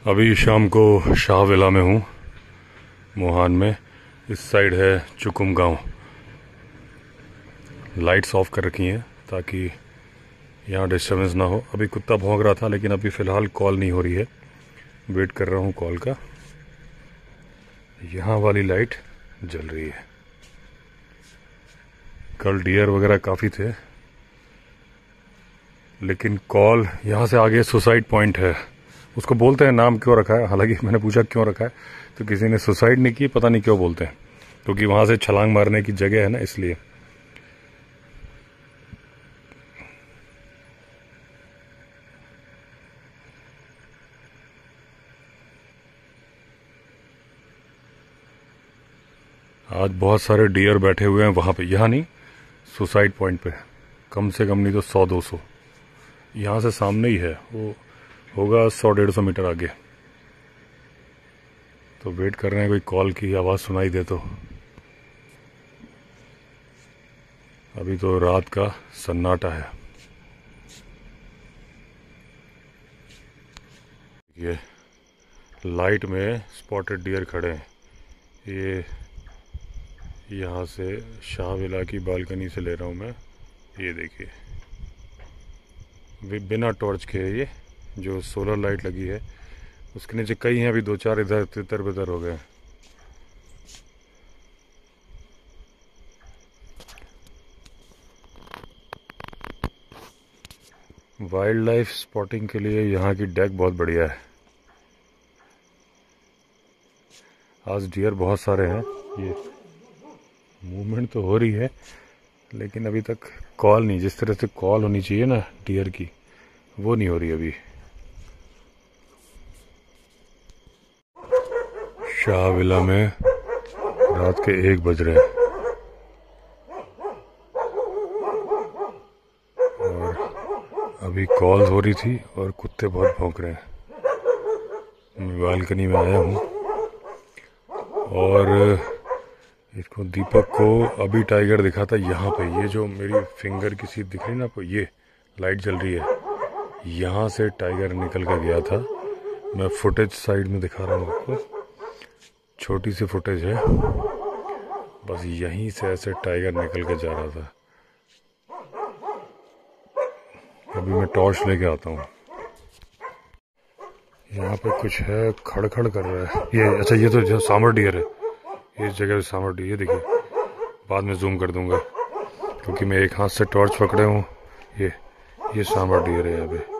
अभी शाम को शाह विला में हूँ, मोहान में। इस साइड है चुकुम गाँव। लाइट्स ऑफ़ कर रखी हैं ताकि यहाँ डिस्टर्बेंस ना हो। अभी कुत्ता भौंक रहा था, लेकिन अभी फ़िलहाल कॉल नहीं हो रही है। वेट कर रहा हूँ कॉल का। यहाँ वाली लाइट जल रही है। कल डियर वगैरह काफ़ी थे, लेकिन कॉल यहाँ से आगे सुसाइड पॉइंट है। उसको बोलते हैं, नाम क्यों रखा है? हालाँकि मैंने पूछा, क्यों रखा है? तो किसी ने सुसाइड नहीं की, पता नहीं क्यों बोलते हैं। क्योंकि वहाँ से छलांग मारने की जगह है ना, इसलिए। आज बहुत सारे डियर बैठे हुए हैं वहाँ पे। यहाँ नहीं सुसाइड पॉइंट पे कम से कम नहीं तो सौ, दो सौ। यहाँ से सामने ही है। वो होगा सौ डेढ़ सौ मीटर आगे। तो वेट कर रहे हैं कोई कॉल की आवाज़ सुनाई दे तो। अभी तो रात का सन्नाटा है। ये लाइट में स्पॉटेड डियर खड़े हैं। ये यहाँ से शाह विला की बालकनी से ले रहा हूँ मैं। ये देखिए। बिना टॉर्च के ये। जो सोलर लाइट लगी है, उसके नीचे कई हैं, अभी दो चार इधर तितर बितर हो गए वाइल्ड लाइफ स्पॉटिंग के लिए यहाँ की डेक बहुत बढ़िया है। आज डियर बहुत सारे हैं, ये मूवमेंट तो हो रही है, लेकिन अभी तक कॉल नहीं, जिस तरह से कॉल होनी चाहिए ना डियर की, वो नहीं हो रही अभी। शाह विला में रात के एक बज रहे हैं। और अभी कॉल हो रही थी और कुत्ते बहुत भौंक रहे हैं। मैं बालकनी में आया हूँ। और इसको दीपक को अभी टाइगर दिखा था यहाँ पे। ये जो मेरी फिंगर की सीट दिख रही ना, आपको ये लाइट जल रही है। यहाँ से टाइगर निकल कर गया था। मैं फुटेज साइड में दिखा रहा हूँ आपको। छोटी सी फुटेज है। बस यहीं से ऐसे टाइगर निकल के जा रहा था। अभी मैं टॉर्च लेके आता हूँ। यहाँ पे कुछ है, खड़खड़ कर रहा है। ये अच्छा ये तो सामर डियर है। ये जगह सामर डियर देखिए। बाद में जूम कर दूँगा। क्योंकि मैं एक हाथ से टॉर्च पकड़े हूँ। ये ये सामर डियर है यहाँ पे।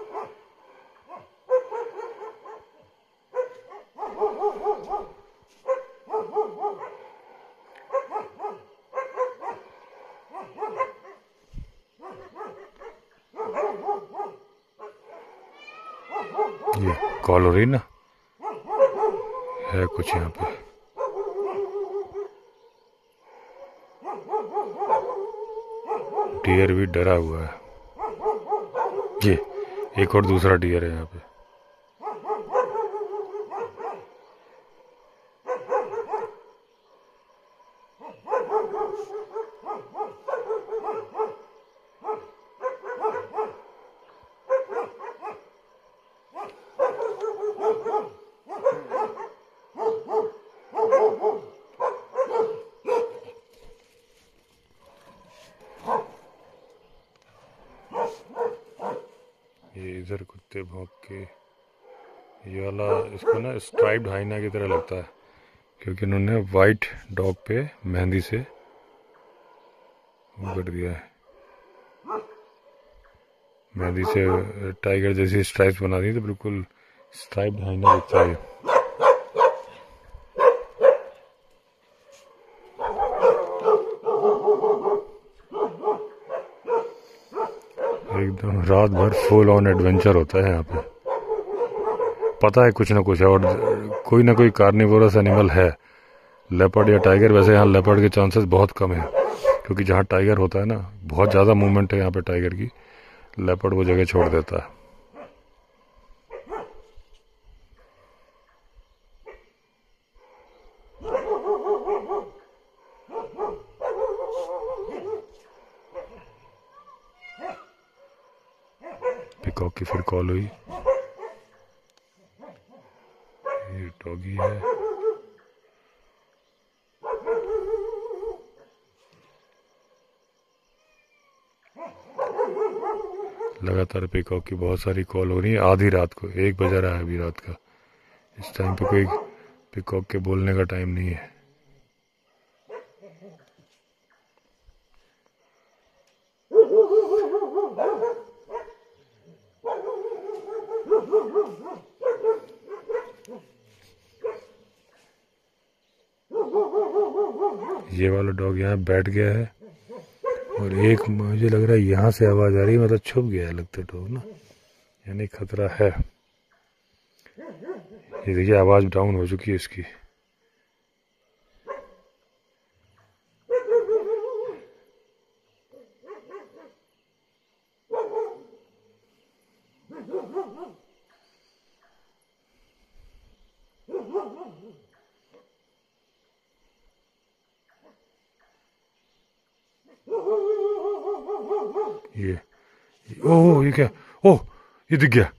ये कॉलोरी ना? है कुछ यहाँ पे। डियर भी डरा हुआ है। ये, एक और दूसरा डियर है यहाँ पे ये इधर कुत्ते भौंक के। ये वाला इसको ना स्ट्राइप्ड हाइना की तरह लगता है, क्योंकि उन्होंने वाइट डॉग पे मेहंदी से कर दिया है। मेहंदी से टाइगर जैसी स्ट्राइप्स बना दी तो बिल्कुल स्ट्राइप्ड हाइना दिखता है एकदम रात भर फुल ऑन एडवेंचर होता है यहाँ पे। पता है कुछ ना कुछ है और कोई ना कोई कार्निवोरस एनिमल है। लेपर्ड या टाइगर, वैसे यहाँ लेपर्ड के चांसेस बहुत कम है, क्योंकि जहाँ टाइगर होता है ना, बहुत ज़्यादा मूवमेंट है यहाँ पे टाइगर की। लेपर्ड वो जगह छोड़ देता है। पिकॉक की फिर कॉल हुई। ये डॉगी है। लगातार पिकॉक की बहुत सारी कॉल हो रही है। आधी रात को, एक बजा रहा है अभी रात का। इस टाइम पे कोई पिकॉक के बोलने का टाइम नहीं है। ये वाला डॉग यहाँ बैठ गया है और एक मुझे लग रहा है यहाँ से आवाज़ आ रही है मतलब छुप गया है लगता डॉग ना। यानी खतरा है। ये देखिए, आवाज़ डाउन हो चुकी है इसकी। ये ओह ये क्या ओह ये दिख गया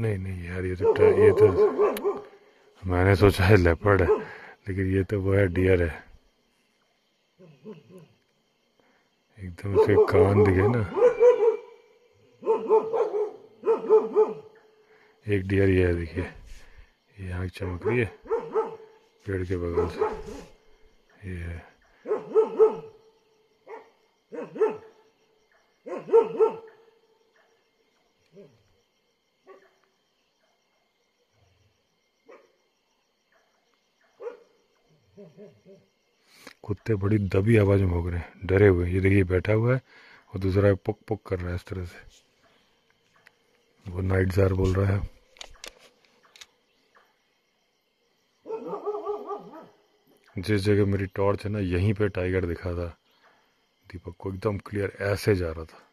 नहीं नहीं यार ये तो ये तो मैंने सोचा है लेपर्ड है लेकिन ये तो वो है डियर है एकदम से कान दिखे ना एक डियर ये है देखिए ये आँख चमक रही है पेड़ के बगल से ये है कुत्ते बड़ी दबी आवाज़ में भोग रहे हैं। डरे हुए ये देखिए बैठा हुआ है और दूसरा पुक पुक कर रहा है इस तरह से। वो नाइट जार बोल रहा है। जिस जगह मेरी टॉर्च है ना, यहीं पे टाइगर दिखा था। दीपक को एकदम क्लियर ऐसे जा रहा था।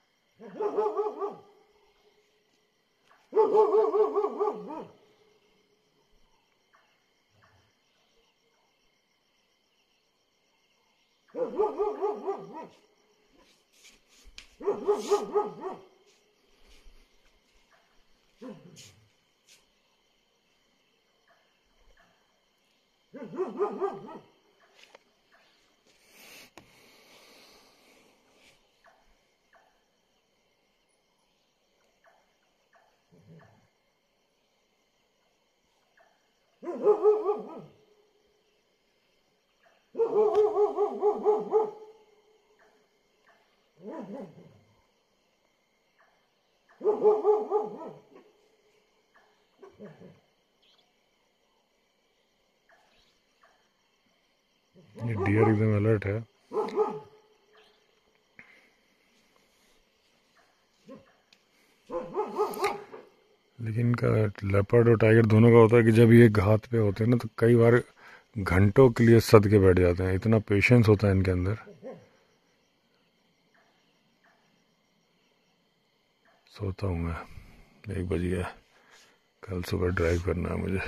Mm-hmm. ये डियर एकदम अलर्ट है। लेकिन इनका लेपर्ड और टाइगर दोनों का होता है कि जब ये घात पे होते हैं ना तो कई बार घंटों के लिए सद के बैठ जाते हैं, इतना पेशेंस होता है इनके अंदर। सोता हूँ मैं, एक बज गया, कल सुबह ड्राइव करना है मुझे।